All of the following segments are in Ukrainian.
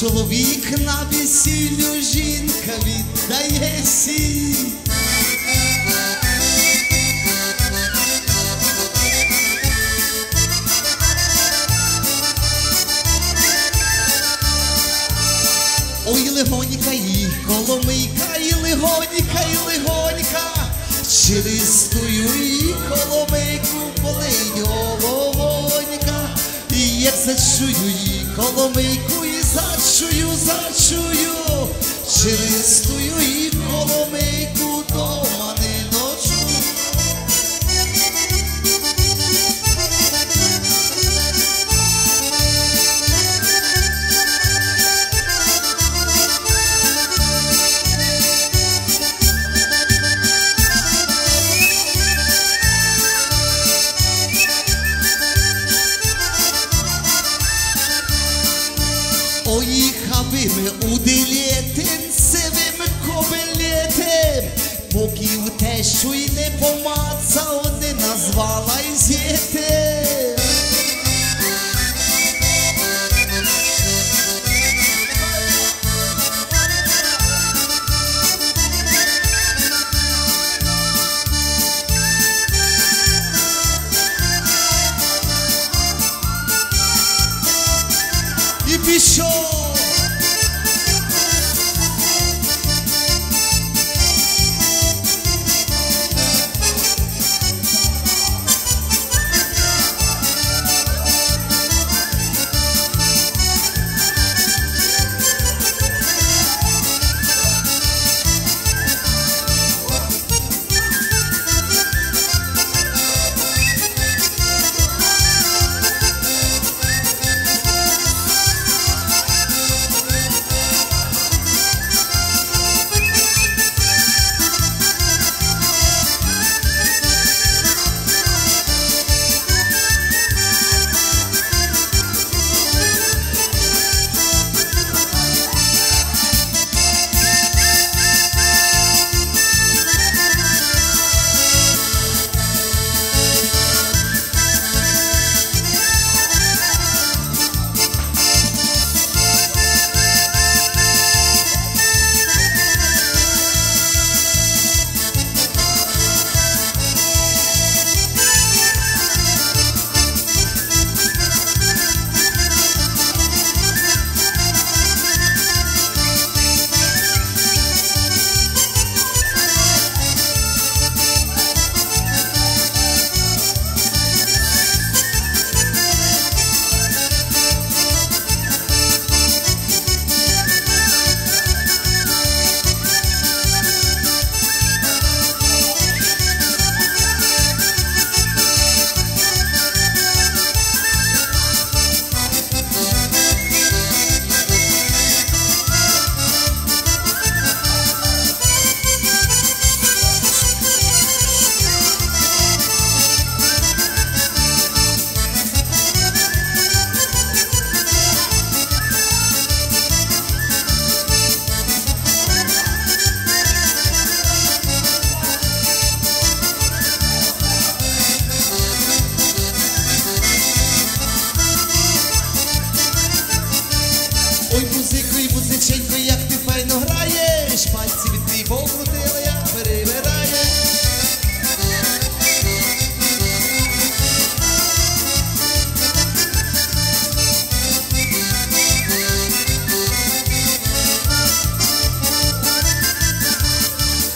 чоловік на весіллю жінка віддає сі. Ой, легонька і коломийка, і легонька, і легонька, через тую і коломийку болить головонька, і як зачую і коломийку, začuju, začuju, čestuju i kolomejku Ой, хабими удилєтем, сивим кобилєтем, поки в те, що й не помацав, не назвала й зєтем. І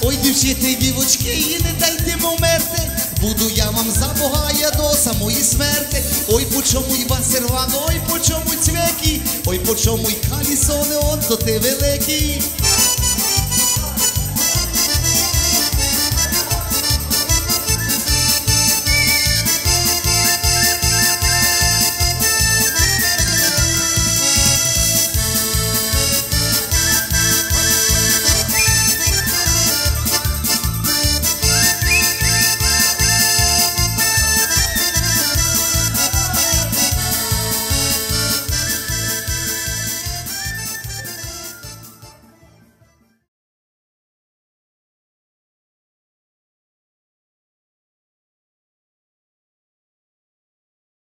Ой, дівчата, дівочки, і не дайте померти буду я вам забогая до самої смерти. Ой, по чому й вас ой, по чому й цвяки, ой, по чому й калісони, он то ти великий.